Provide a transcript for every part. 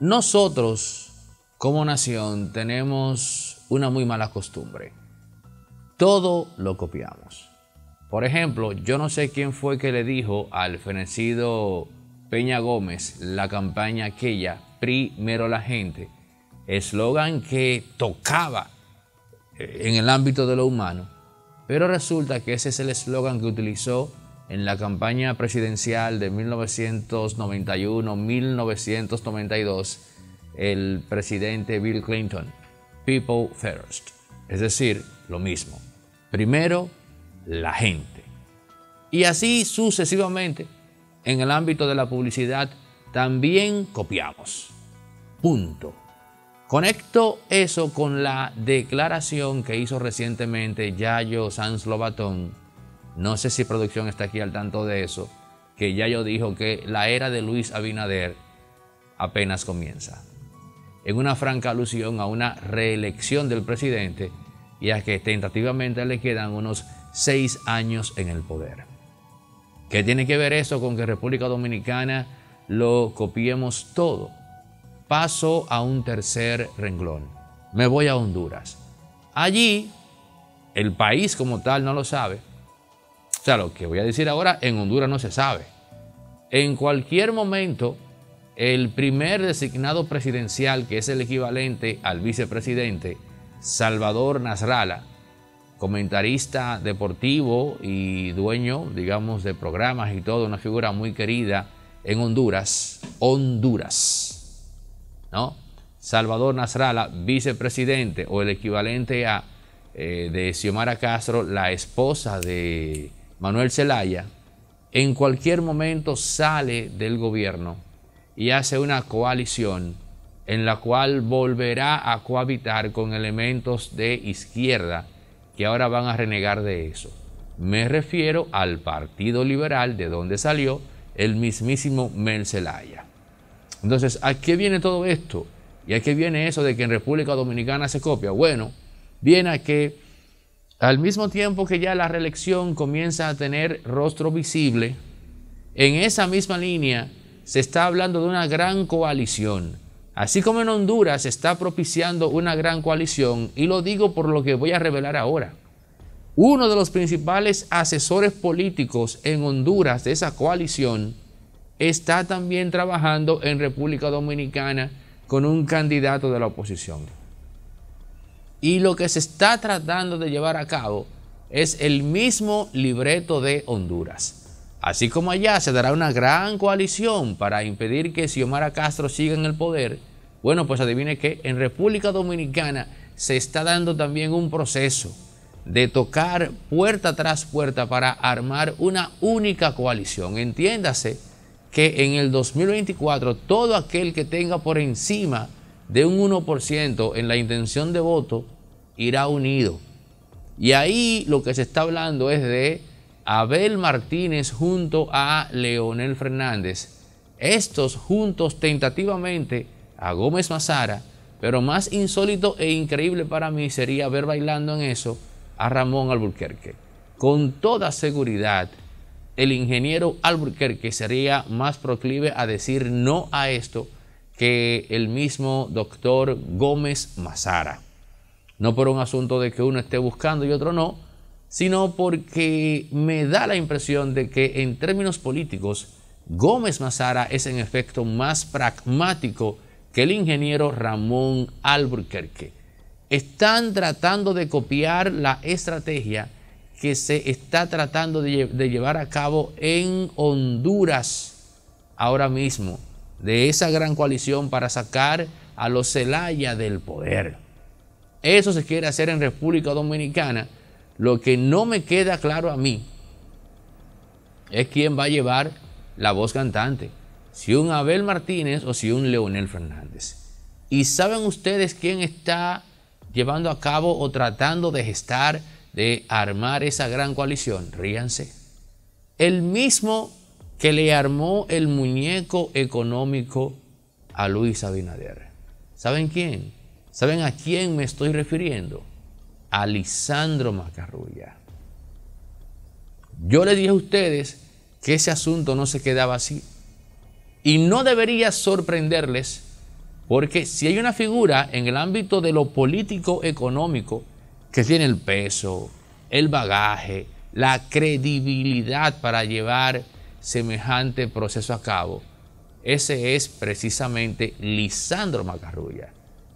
Nosotros, como nación, tenemos una muy mala costumbre. Todo lo copiamos. Por ejemplo, yo no sé quién fue que le dijo al fenecido Peña Gómez la campaña aquella, primero la gente, eslogan que tocaba eh, en el ámbito de lo humano, pero resulta que ese es el eslogan que utilizó en la campaña presidencial de 1991-1992 el presidente Bill Clinton, People First. Es decir, lo mismo. Primero, la gente. Y así sucesivamente, en el ámbito de la publicidad, también copiamos. Punto. Conecto eso con la declaración que hizo recientemente Yayo Sanz Lobatón no sé si producción está aquí al tanto de eso, que ya yo dijo que la era de Luis Abinader apenas comienza. En una franca alusión a una reelección del presidente y a que tentativamente le quedan unos seis años en el poder. ¿Qué tiene que ver eso con que República Dominicana lo copiemos todo? Paso a un tercer renglón. Me voy a Honduras. Allí, el país como tal no lo sabe, o sea, lo que voy a decir ahora en Honduras no se sabe. En cualquier momento, el primer designado presidencial, que es el equivalente al vicepresidente, Salvador Nasralla, comentarista deportivo y dueño, digamos, de programas y todo, una figura muy querida en Honduras, Honduras, ¿no? Salvador Nasralla, vicepresidente o el equivalente a eh, de Xiomara Castro, la esposa de Manuel Zelaya, en cualquier momento sale del gobierno y hace una coalición en la cual volverá a cohabitar con elementos de izquierda que ahora van a renegar de eso. Me refiero al Partido Liberal, de donde salió el mismísimo Mel Zelaya. Entonces, ¿a qué viene todo esto? ¿Y a qué viene eso de que en República Dominicana se copia? Bueno, viene a que al mismo tiempo que ya la reelección comienza a tener rostro visible, en esa misma línea se está hablando de una gran coalición. Así como en Honduras se está propiciando una gran coalición, y lo digo por lo que voy a revelar ahora. Uno de los principales asesores políticos en Honduras de esa coalición está también trabajando en República Dominicana con un candidato de la oposición. Y lo que se está tratando de llevar a cabo es el mismo libreto de Honduras. Así como allá se dará una gran coalición para impedir que Xiomara Castro siga en el poder, bueno, pues adivine que en República Dominicana se está dando también un proceso de tocar puerta tras puerta para armar una única coalición. Entiéndase que en el 2024 todo aquel que tenga por encima de un 1% en la intención de voto irá unido. Y ahí lo que se está hablando es de Abel Martínez junto a Leonel Fernández. Estos juntos tentativamente a Gómez Mazara, pero más insólito e increíble para mí sería ver bailando en eso a Ramón Alburquerque. Con toda seguridad, el ingeniero Alburquerque sería más proclive a decir no a esto que el mismo doctor Gómez Mazara. No por un asunto de que uno esté buscando y otro no, sino porque me da la impresión de que en términos políticos, Gómez Mazara es en efecto más pragmático que el ingeniero Ramón Alburquerque. Están tratando de copiar la estrategia que se está tratando de, de llevar a cabo en Honduras ahora mismo de esa gran coalición para sacar a los Zelaya del poder. Eso se quiere hacer en República Dominicana. Lo que no me queda claro a mí es quién va a llevar la voz cantante. Si un Abel Martínez o si un Leonel Fernández. ¿Y saben ustedes quién está llevando a cabo o tratando de gestar, de armar esa gran coalición? Ríanse. El mismo que le armó el muñeco económico a Luis Abinader. ¿Saben quién? ¿Saben a quién me estoy refiriendo? A Lisandro Macarrulla. Yo le dije a ustedes que ese asunto no se quedaba así. Y no debería sorprenderles Porque si hay una figura en el ámbito de lo político económico que tiene el peso, el bagaje, la credibilidad para llevar semejante proceso a cabo, ese es precisamente Lisandro Macarrulla,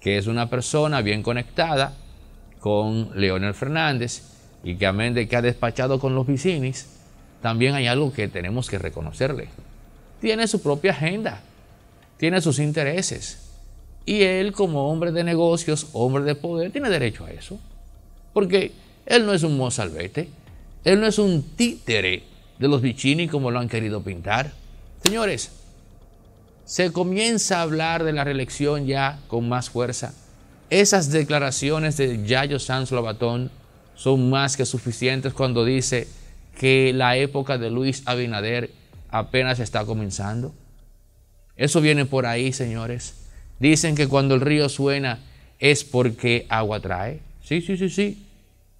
que es una persona bien conectada con Leonel Fernández y que amén de que ha despachado con los vicinis, también hay algo que tenemos que reconocerle. Tiene su propia agenda, tiene sus intereses. Y él como hombre de negocios, hombre de poder, tiene derecho a eso. Porque él no es un mozalbete, él no es un títere de los Vicini como lo han querido pintar. Señores, se comienza a hablar de la reelección ya con más fuerza. Esas declaraciones de Yayo Sanz Lobatón son más que suficientes cuando dice que la época de Luis Abinader apenas está comenzando. Eso viene por ahí, señores. Dicen que cuando el río suena es porque agua trae. Sí, sí, sí, sí.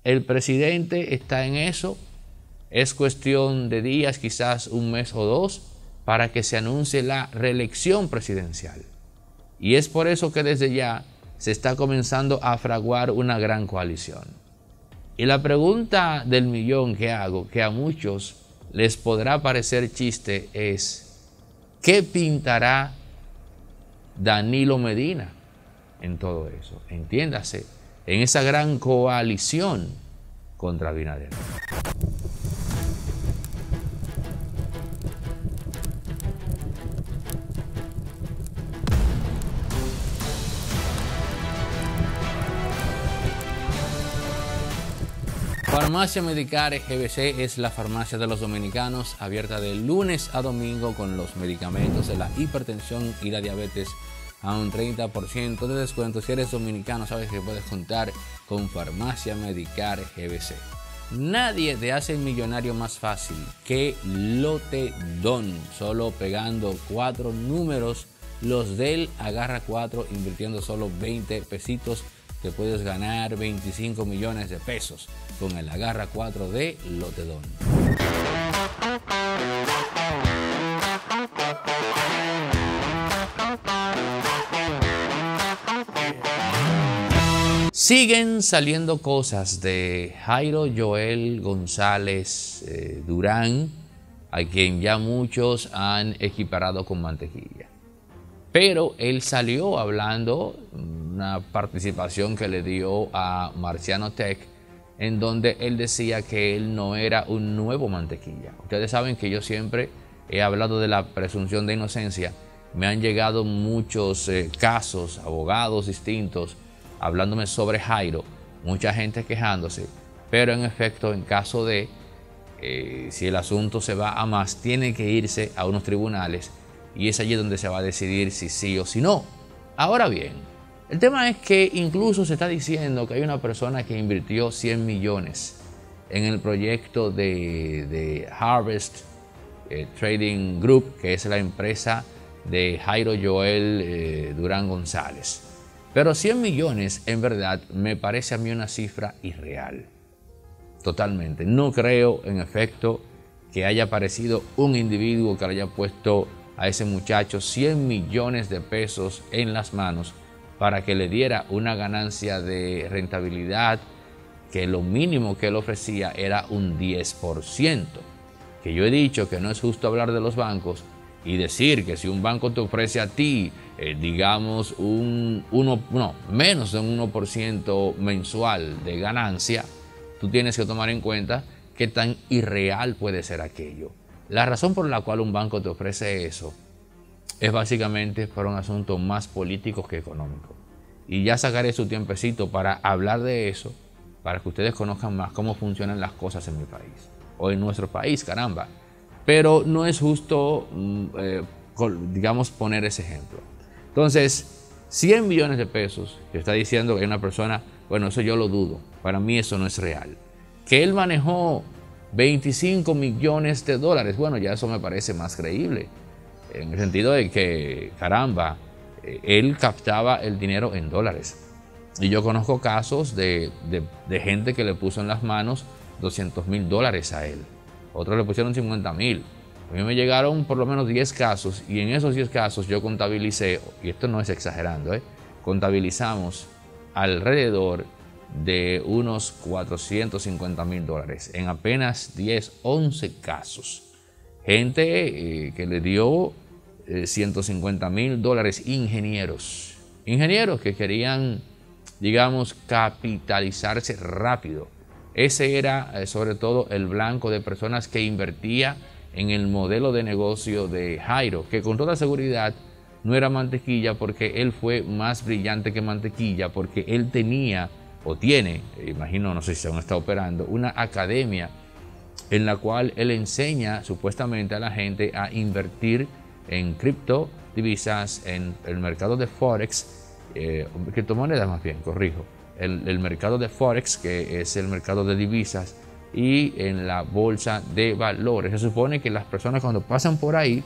El presidente está en eso. Es cuestión de días, quizás un mes o dos, para que se anuncie la reelección presidencial. Y es por eso que desde ya se está comenzando a fraguar una gran coalición. Y la pregunta del millón que hago, que a muchos les podrá parecer chiste, es, ¿qué pintará Danilo Medina en todo eso? Entiéndase, en esa gran coalición contra Abinader. Farmacia Medicare GBC es la farmacia de los dominicanos, abierta de lunes a domingo con los medicamentos de la hipertensión y la diabetes a un 30% de descuento. Si eres dominicano, sabes que puedes contar con Farmacia Medicare GBC. Nadie te hace millonario más fácil que Lote Don, solo pegando cuatro números, los del Agarra 4, invirtiendo solo 20 pesitos, te puedes ganar 25 millones de pesos con el Agarra 4 de Lotedón. Siguen saliendo cosas de Jairo Joel González eh, Durán, a quien ya muchos han equiparado con mantequilla. Pero él salió hablando, una participación que le dio a Marciano Tech, en donde él decía que él no era un nuevo mantequilla. Ustedes saben que yo siempre he hablado de la presunción de inocencia. Me han llegado muchos eh, casos, abogados distintos, hablándome sobre Jairo, mucha gente quejándose, pero en efecto, en caso de, eh, si el asunto se va a más, tiene que irse a unos tribunales y es allí donde se va a decidir si sí o si no. Ahora bien, el tema es que incluso se está diciendo que hay una persona que invirtió 100 millones en el proyecto de, Harvest eh, Trading Group, que es la empresa de Jairo Joel eh, Durán González. Pero 100 millones en verdad me parece a mí una cifra irreal. Totalmente. No creo en efecto que haya aparecido un individuo que le haya puesto a ese muchacho 100 millones de pesos en las manos para que le diera una ganancia de rentabilidad que lo mínimo que él ofrecía era un 10%. Que yo he dicho que no es justo hablar de los bancos y decir que si un banco te ofrece a ti, eh, digamos, un no, menos de un 1% mensual de ganancia, tú tienes que tomar en cuenta qué tan irreal puede ser aquello. La razón por la cual un banco te ofrece eso es básicamente por un asunto más político que económico. Y ya sacaré su tiempecito para hablar de eso, para que ustedes conozcan más cómo funcionan las cosas en mi país, o en nuestro país, caramba. Pero no es justo, mm, eh, digamos, poner ese ejemplo. Entonces, 100 millones de pesos, que está diciendo que hay una persona, bueno, eso yo lo dudo, para mí eso no es real. Que él manejó 25 millones de dólares, bueno, ya eso me parece más creíble en el sentido de que, caramba, él captaba el dinero en dólares. Y yo conozco casos de, gente que le puso en las manos 200 mil dólares a él. Otros le pusieron 50 mil. A mí me llegaron por lo menos 10 casos y en esos 10 casos yo contabilicé, y esto no es exagerando, ¿eh? contabilizamos alrededor de unos 450 mil dólares en apenas 10, 11 casos. Gente eh, que le dio 150 eh, mil dólares, ingenieros. Ingenieros que querían, digamos, capitalizarse rápido. Ese era eh, sobre todo el blanco de personas que invertía en el modelo de negocio de Jairo, que con toda seguridad no era mantequilla porque él fue más brillante que mantequilla, porque él tenía o tiene, imagino, no sé si aún está operando, una academia en la cual él enseña supuestamente a la gente a invertir en cripto, divisas, en el mercado de Forex, eh, criptomonedas más bien, corrijo, el, el mercado de Forex, que es el mercado de divisas, y en la bolsa de valores. Se supone que las personas cuando pasan por ahí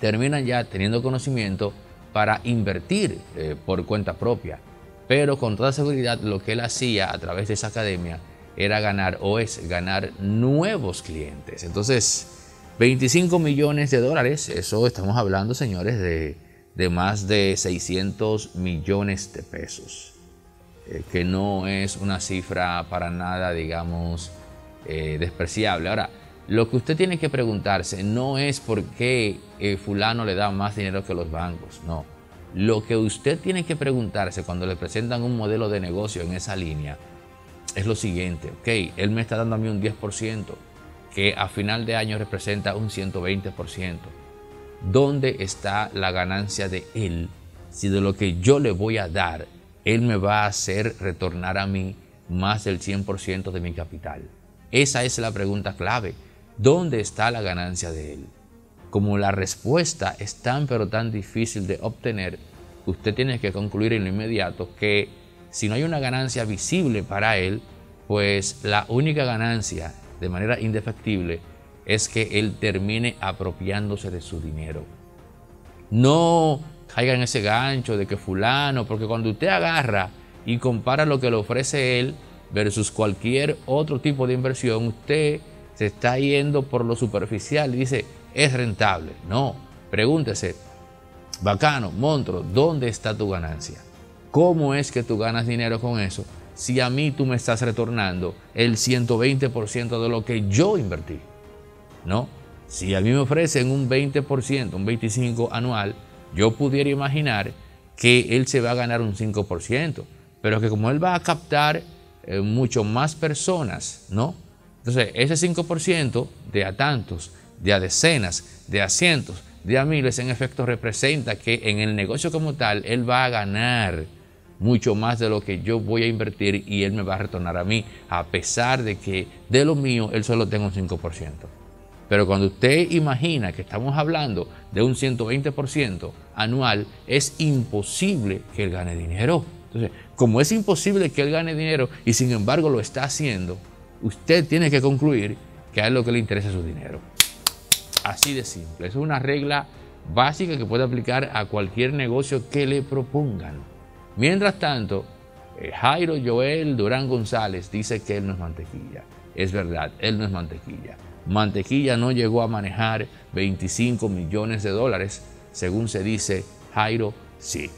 terminan ya teniendo conocimiento para invertir eh, por cuenta propia. Pero con toda seguridad lo que él hacía a través de esa academia era ganar o es ganar nuevos clientes. Entonces, 25 millones de dólares, eso estamos hablando, señores, de, de más de 600 millones de pesos, eh, que no es una cifra para nada, digamos, eh, despreciable. Ahora, lo que usted tiene que preguntarse no es por qué eh, fulano le da más dinero que los bancos, no. Lo que usted tiene que preguntarse cuando le presentan un modelo de negocio en esa línea es lo siguiente, ok, él me está dando a mí un 10%, que a final de año representa un 120%. ¿Dónde está la ganancia de él si de lo que yo le voy a dar, él me va a hacer retornar a mí más del 100% de mi capital? Esa es la pregunta clave. ¿Dónde está la ganancia de él? Como la respuesta es tan pero tan difícil de obtener, usted tiene que concluir en lo inmediato que si no hay una ganancia visible para él, pues la única ganancia de manera indefectible es que él termine apropiándose de su dinero. No caiga en ese gancho de que fulano, porque cuando usted agarra y compara lo que le ofrece él versus cualquier otro tipo de inversión, usted se está yendo por lo superficial y dice, es rentable. No, pregúntese, bacano, monstruo, ¿dónde está tu ganancia? ¿Cómo es que tú ganas dinero con eso si a mí tú me estás retornando el 120% de lo que yo invertí? ¿No? Si a mí me ofrecen un 20%, un 25% anual, yo pudiera imaginar que él se va a ganar un 5%, pero que como él va a captar eh, mucho más personas, ¿no? Entonces, ese 5% de a tantos, de a decenas, de a cientos, de a miles, en efecto representa que en el negocio como tal, él va a ganar mucho más de lo que yo voy a invertir y él me va a retornar a mí, a pesar de que de lo mío él solo tenga un 5%. Pero cuando usted imagina que estamos hablando de un 120% anual, es imposible que él gane dinero. Entonces, como es imposible que él gane dinero y sin embargo lo está haciendo, usted tiene que concluir que a él lo que le interesa es su dinero. Así de simple. Es una regla básica que puede aplicar a cualquier negocio que le propongan. Mientras tanto, eh, Jairo Joel Durán González dice que él no es mantequilla. Es verdad, él no es mantequilla. Mantequilla no llegó a manejar 25 millones de dólares, según se dice, Jairo sí.